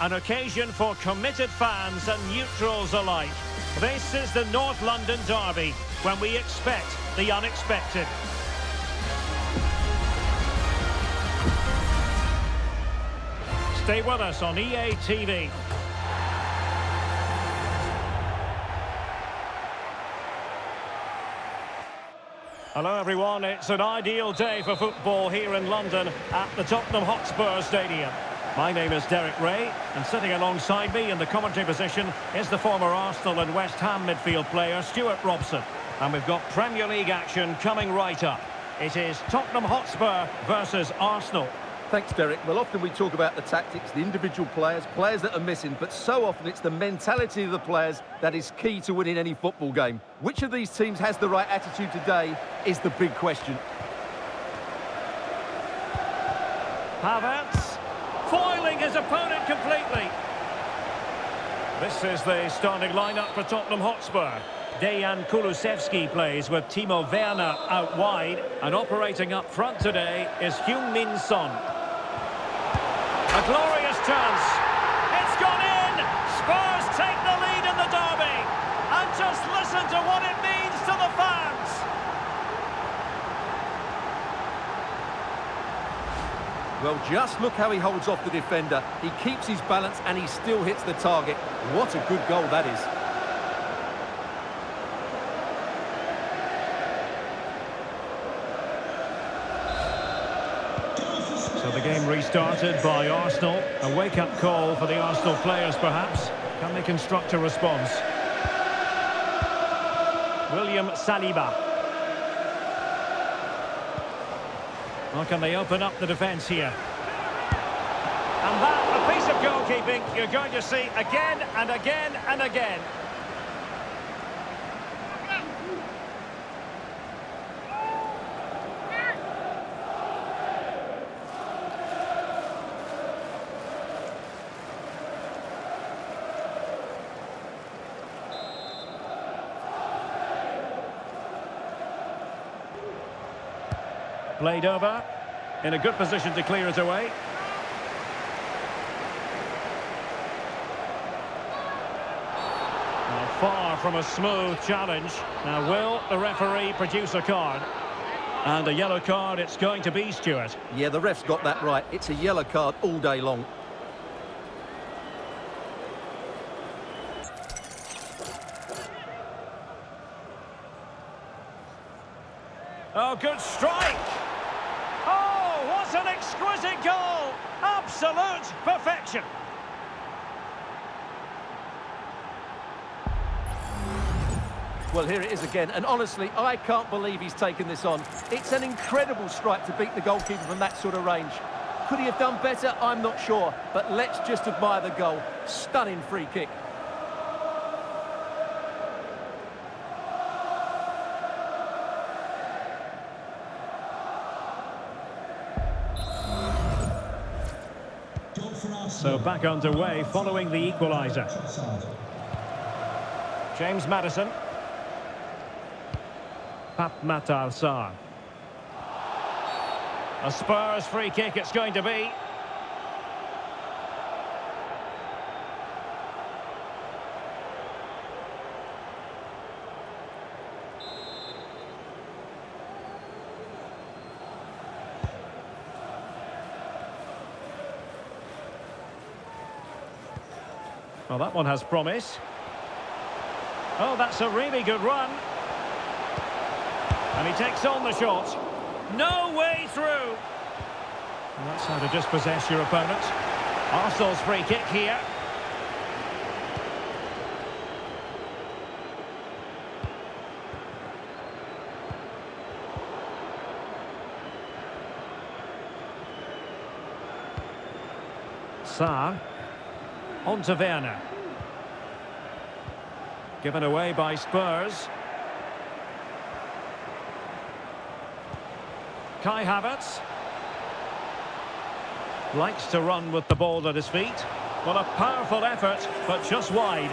an occasion for committed fans and neutrals alike. This is the North London Derby, when we expect the unexpected. Stay with us on EA TV. Hello everyone, it's an ideal day for football here in London at the Tottenham Hotspur Stadium. My name is Derek Ray, and sitting alongside me in the commentary position is the former Arsenal and West Ham midfield player Stewart Robson. And we've got Premier League action coming right up. It is Tottenham Hotspur versus Arsenal. Thanks, Derek. Well, often we talk about the tactics, the individual players, players that are missing, but so often it's the mentality of the players that is key to winning any football game. Which of these teams has the right attitude today is the big question. Havertz, foiling his opponent completely. This is the starting lineup for Tottenham Hotspur. Dejan Kulusevski plays with Timo Werner out wide, and operating up front today is Heung-Min Son. A glorious chance. It's gone in. Spurs take the lead in the derby. And just listen to what it means to the fans. Well, just look how he holds off the defender. He keeps his balance and he still hits the target. What a good goal that is. So the game restarted by Arsenal. A wake-up call for the Arsenal players, perhaps. Can they construct a response? William Saliba. How can they open up the defence here? And that, a piece of goalkeeping you're going to see again and again and again. Played over. In a good position to clear it away. Now far from a smooth challenge. Now will the referee produce a card? And a yellow card it's going to be, Stewart. Yeah, the ref's got that right. It's a yellow card all day long. Oh, good strike! Oh, what an exquisite goal! Absolute perfection! Well, here it is again, and honestly, I can't believe he's taken this on. It's an incredible strike to beat the goalkeeper from that sort of range. Could he have done better? I'm not sure, but let's just admire the goal. Stunning free kick. So back underway following the equaliser. James Maddison. Pape Matar Sarr. A Spurs free kick it's going to be. Well, that one has promise. Oh, that's a really good run. And he takes on the shot. No way through. And that's how to dispossess your opponent. Arsenal's free kick here. Sarr. On to Werner. Given away by Spurs. Kai Havertz. Likes to run with the ball at his feet. Well, a powerful effort, but just wide.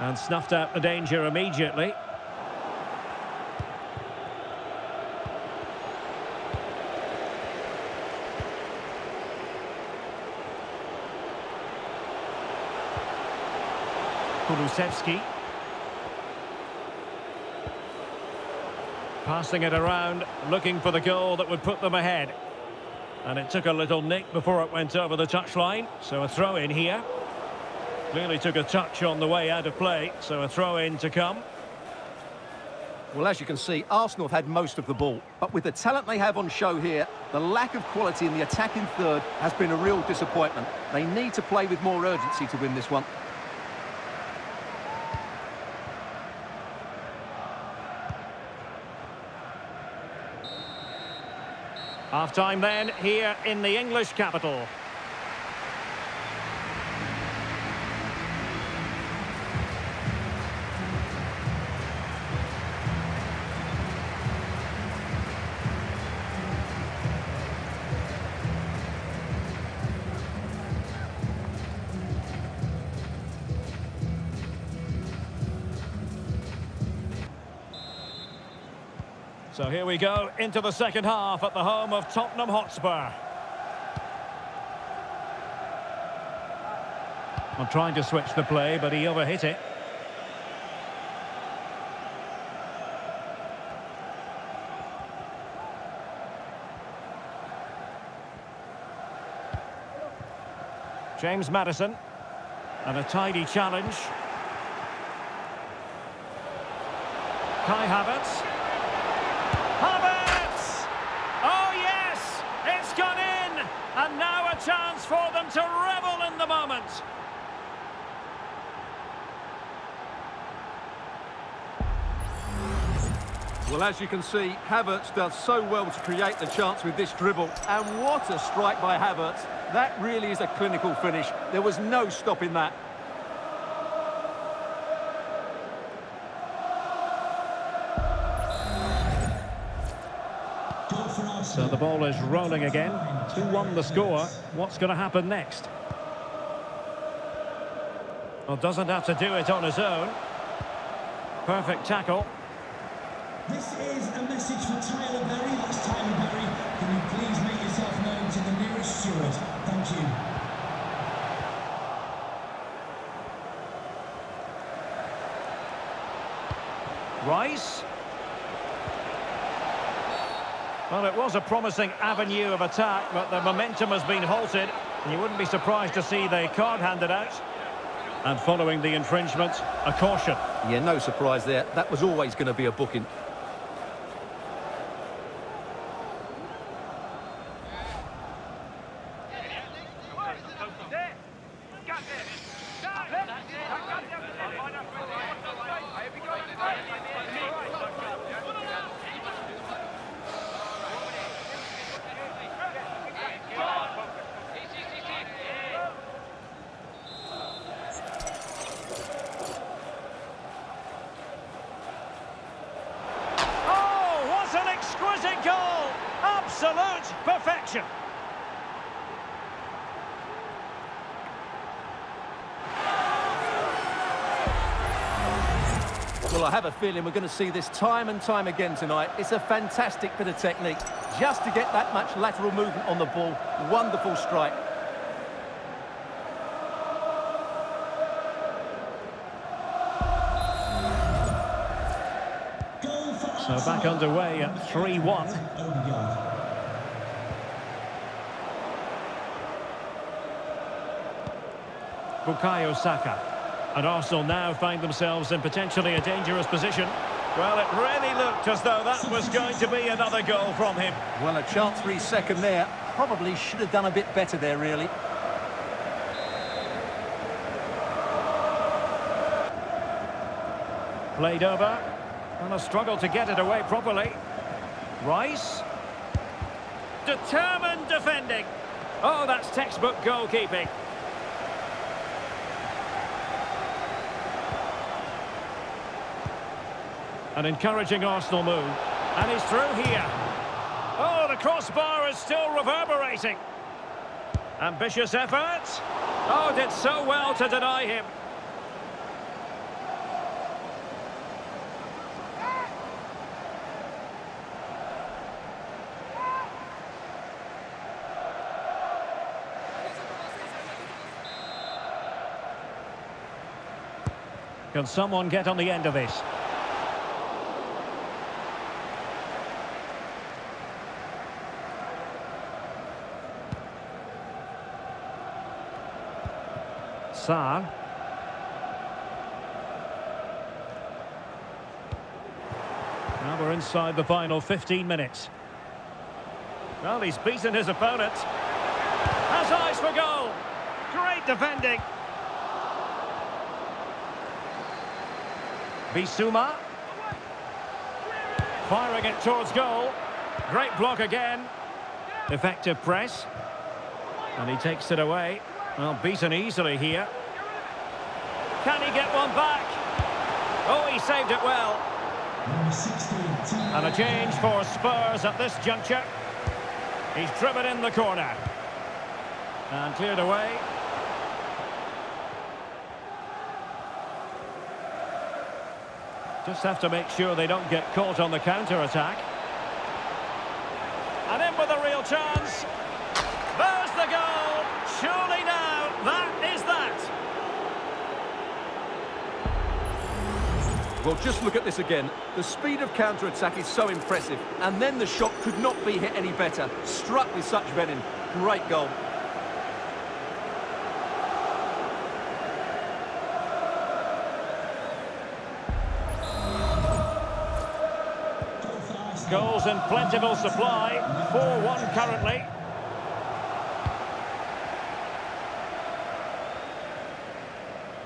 And snuffed out the danger immediately. Kulusevski. Passing it around, looking for the goal that would put them ahead. And it took a little nick before it went over the touchline, so a throw in here. Clearly took a touch on the way out of play, so a throw in to come. Well, as you can see, Arsenal have had most of the ball. But with the talent they have on show here, the lack of quality in the attacking third has been a real disappointment. They need to play with more urgency to win this one. Half-time then, here in the English capital. So here we go into the second half at the home of Tottenham Hotspur. I'm trying to switch the play, but he overhit it. James Maddison. And a tidy challenge. Kai Havertz. Havertz! Oh, yes! It's gone in! And now a chance for them to revel in the moment. Well, as you can see, Havertz does so well to create the chance with this dribble. And what a strike by Havertz. That really is a clinical finish. There was no stopping that. So the ball is rolling again. 2-1 the score. What's going to happen next? Well, doesn't have to do it on his own. Perfect tackle. This is a message for Tyler Berry. That's Tyler Berry. Can you please make yourself known to the nearest steward? Thank you. Rice. Well, it was a promising avenue of attack, but the momentum has been halted. And you wouldn't be surprised to see the card handed out. And following the infringement, a caution. Yeah, no surprise there. That was always going to be a booking. Oh, what an exquisite goal! Absolute perfection. Well, I have a feeling we're going to see this time and time again tonight. It's a fantastic bit of technique. Just to get that much lateral movement on the ball. Wonderful strike. So back underway at 3-1. Bukayo Saka. And Arsenal now find themselves in potentially a dangerous position. Well, it really looked as though that was going to be another goal from him. Well, a chance for his second there. Probably should have done a bit better there, really. Played over. And a struggle to get it away properly. Rice. Determined defending. Oh, that's textbook goalkeeping. An encouraging Arsenal move. And he's through here. Oh, the crossbar is still reverberating. Ambitious effort. Oh, did so well to deny him. Can someone get on the end of this? Now we're inside the final 15 minutes. Well, he's beaten his opponent. Has eyes for goal. Great defending. Bissouma. Firing it towards goal. Great block again. Effective press. And he takes it away. Well, beaten easily here. Can he get one back? Oh, he saved it well. And a change for Spurs at this juncture. He's driven in the corner. And cleared away. Just have to make sure they don't get caught on the counter-attack. And in with a real chance. There's the goal. Surely now, that is that. Well, just look at this again. The speed of counter-attack is so impressive. And then the shot could not be hit any better. Struck with such venom. Great goal. Goals in plentiful supply. 4-1 currently.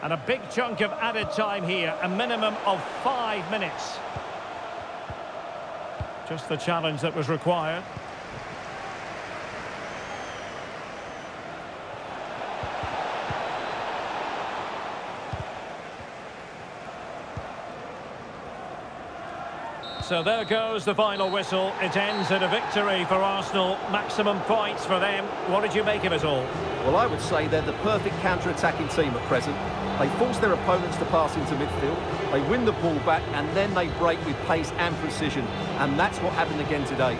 And a big chunk of added time here, a minimum of five minutes. Just the challenge that was required. So there goes the final whistle. It ends in a victory for Arsenal. Maximum points for them. What did you make of it all? Well, I would say they're the perfect counter-attacking team at present. They force their opponents to pass into midfield, they win the ball back, and then they break with pace and precision. And that's what happened again today.